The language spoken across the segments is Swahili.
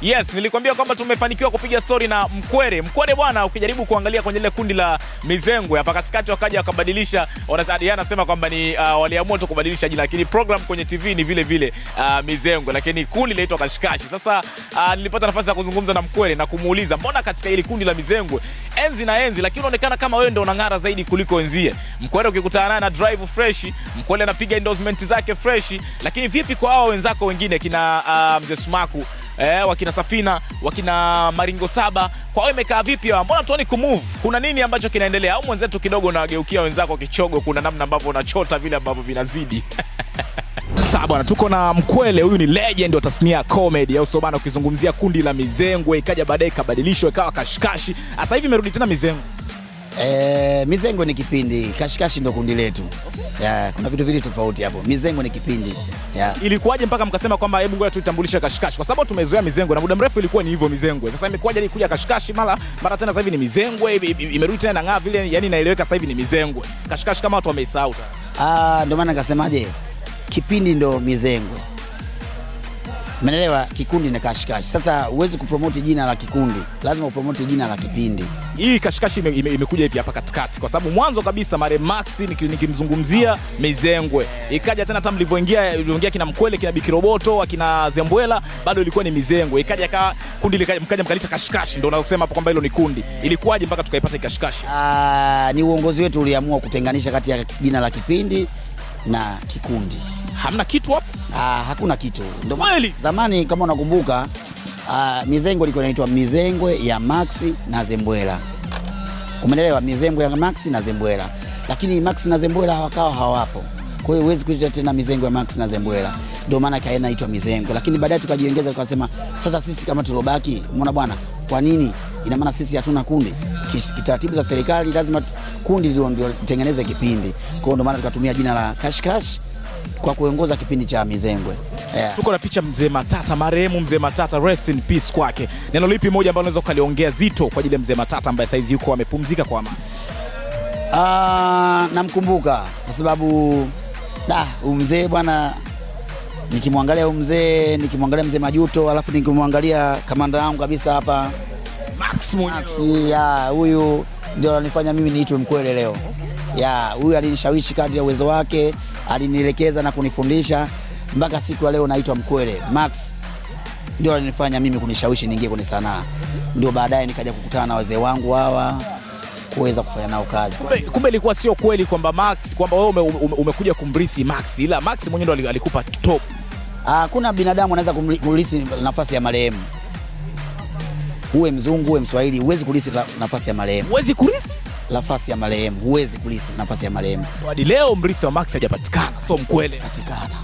Yes, nilikwambia kwamba tumefanikiwa kupiga story na Mkwere. Mkwere bwana, ukijaribu kuangalia kwenye ile kundi la Mizengwe hapa katikati, wakaja wakabadilisha, wanasema anasema kwamba ni uh, waliamua tu kubadilisha jina, lakini program kwenye TV ni vile vile uh, Mizengwe, lakini kundi linaitwa Kashikashi. Sasa uh, nilipata nafasi ya kuzungumza na Mkwere na kumuuliza mbona katika ile kundi la Mizengwe enzi na enzi, lakini unaonekana kama wewe ndio unang'ara zaidi kuliko wenzie. Mkwere ukikutana naye na drive fresh, Mkwere anapiga endorsement zake fresh, lakini vipi kwa hao wenzako wengine kina uh, mzee Sumaku eh, wakina Safina, wakina Maringo Saba, kwa wewe imekaa vipi? Mbona tuoni kumove? Kuna nini ambacho kinaendelea? Au mwenzetu kidogo unawageukia wenzako kichogo, kuna namna ambavyo unachota vile ambavyo vinazidi? Sawa bwana, tuko na Mkwele. Huyu ni legend wa tasnia ya comedy, au sio bana? Ukizungumzia kundi la Mizengwe, ikaja baadaye ikabadilishwa ikawa Kashikashi, sasa hivi imerudi tena Mizengwe. Eh, Mizengo ni kipindi, Kashikashi ndo kundi letu. Okay. Yeah, kuna vitu vili tofauti hapo. Mizengo ni kipindi. Ya. Ilikuwaje mpaka mkasema kwamba hebu ngoja tuitambulishe Kashikashi? Kwa sababu tumezoea Mizengwe na muda mrefu ilikuwa ni hivyo Mizengwe. Sasa imekuwaje ikuja kuja Kashikashi mara mara tena sasa hivi ni Mizengwe, imerudi tena ng'aa vile, yani inaeleweka sasa hivi ni Mizengwe. Kashikashi kama watu wameisahau tayari. Ah, ndio maana nikasemaje? Kipindi ndo Mizengo. Umeelewa? Kikundi na Kashikashi. Sasa huwezi kupromote jina la kikundi, lazima upromote jina la kipindi. hii kashikashi imekuja ime- ime- hivi hapa katikati, kwa sababu mwanzo kabisa Mare Max nikimzungumzia niki- Mizengwe, ikaja tena hata mlivyoingia ilivyoingia kina Mkwele kina Bikiroboto akina Zembwela, bado ilikuwa ni Mizengwe, ikaja ka kundi likaja, mkaja mkalita kashikashi, ndio unasema hapo kwamba hilo ni kundi. Ilikuwaje mpaka tukaipata kashikashi? Ah, ni uongozi wetu uliamua kutenganisha kati ya jina la kipindi na kikundi. Hamna kitu hapo Ah, hakuna kitu. Ndio kweli. Zamani kama unakumbuka, ah, mizengo ilikuwa inaitwa Mizengwe ya Maxi na Zembwela. Umeelewa? Mizengwe ya Maxi na Zembwela, lakini Maxi na Zembwela wakawa hawapo. Kwa hiyo huwezi kuita tena mizengo ya Maxi na Zembwela, ndio maana kaya inaitwa mizengo. Lakini baadaye tukajiongeza tukasema, sasa sisi kama tulobaki, umeona bwana, kwa nini? Ina maana sisi hatuna kundi kitaratibu za serikali, lazima kundi ndio litengeneze kipindi. Kwa hiyo ndio maana tukatumia jina la Kashkash kwa kuongoza kipindi cha Mizengwe yeah. Tuko na picha mzee Matata, marehemu mzee Matata, rest in peace kwake. Neno lipi moja ambalo unaweza ukaliongea zito kwa ajili ya mzee Matata ambaye saizi yuko amepumzika kwa amani? Ah, namkumbuka kwa sababu da umzee mzee bwana, nikimwangalia huyu mzee, nikimwangalia mzee Majuto, alafu nikimwangalia kamanda wangu kabisa hapa. Max, huyu ndio ananifanya mimi niitwe mkwele leo. Ya huyu alinishawishi kadri ya uwezo wake, alinielekeza na kunifundisha mpaka siku ya leo naitwa mkwele. Max ndio alinifanya mimi kunishawishi niingie kwenye sanaa, ndio baadaye nikaja kukutana na wazee wangu hawa kuweza kufanya nao kazi. Kumbe, kumbe ilikuwa sio kweli kwamba Max kwamba wewe ume, ume, umekuja kumrithi Max, ila Max mwenyewe ndo alikupa top. Hakuna binadamu anaweza kumrithi nafasi ya marehemu, uwe mzungu uwe Mswahili, huwezi kulisi nafasi ya marehemu. Huwezi kurithi Nafasi ya marehemu huwezi kulisi nafasi ya marehemu. hadi leo, mrithi wa Max hajapatikana, so mkwele. patikana.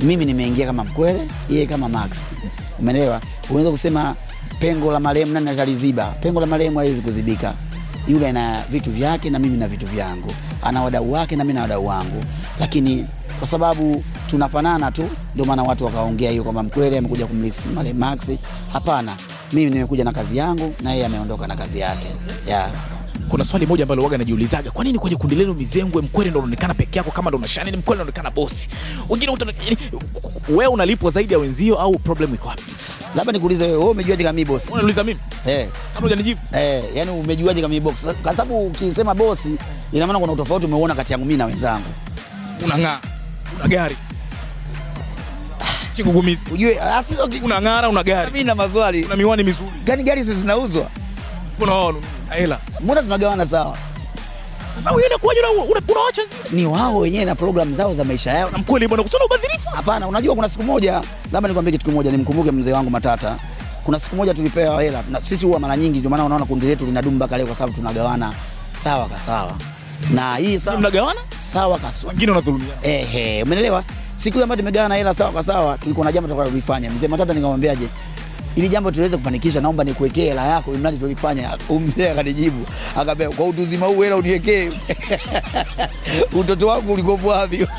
Mimi nimeingia kama mkwele, yeye kama Max. Umeelewa? Unaweza kusema pengo la marehemu nani ataliziba? Pengo la marehemu haliwezi kuzibika. Yule ana vitu vyake na mimi na vitu vyangu, ana wadau wake na mimi na wadau wangu, lakini kwa sababu tunafanana tu, ndio maana watu wakaongea hiyo kwamba mkwele amekuja kumlisi marehemu Max. Hapana, mimi nimekuja na kazi yangu na yeye ameondoka na kazi yake yeah. Kuna swali moja ambalo waga najiulizaga, kwa nini kwenye kundi lenu Mizengwe mkwele ndo unaonekana peke yako kama ndo unashani, ni mkwele unaonekana bosi, wengine wewe unalipwa zaidi ya wenzio au problem iko wapi? Labda nikuulize wewe, wewe umejuaje kama mimi bosi? Unaniuliza mimi Eh, Kama hujanijibu. Eh, yani umejuaje kama mimi bosi? Kwa sababu ukisema bosi ina maana kuna utofauti umeuona kati yangu mimi na wenzangu. Unang'aa, una gari, kigugumizi, Ujue ah, unang'ara, una gari, mimi na maswali. una miwani mizuri, Gani gari sisi zinauzwa? Kuna wao hela. Mbona tunagawana sawa? Sasa wewe inakuwaje una- una- unaacha zile Ni wao wenyewe na program zao za maisha yao. na mkweli bwana, kusona ubadhirifu. Hapana, unajua kuna siku moja, labda nikwambie kitu kimoja, nimkumbuke mzee wangu Matata. Kuna siku moja tulipewa hela na sisi huwa mara nyingi, ndio maana unaona kundi letu linadumu mpaka leo, kwa sababu tunagawana sawa kwa sawa, na hii sawa, mnagawana, sawa kwa sawa wengine wanadhulumiana. Ehe, umeelewa? Siku ambayo tumegawana hela sawa kwa sawa, tulikuwa na jambo tutakalo kulifanya. Mzee Matata nikamwambiaje, ili jambo tuliweze kufanikisha, naomba nikuwekee hela yako, imradi tulifanya. Mzee akanijibu akambea, kwa utu uzima huu hela uniwekee utoto wangu ulikopo wapi?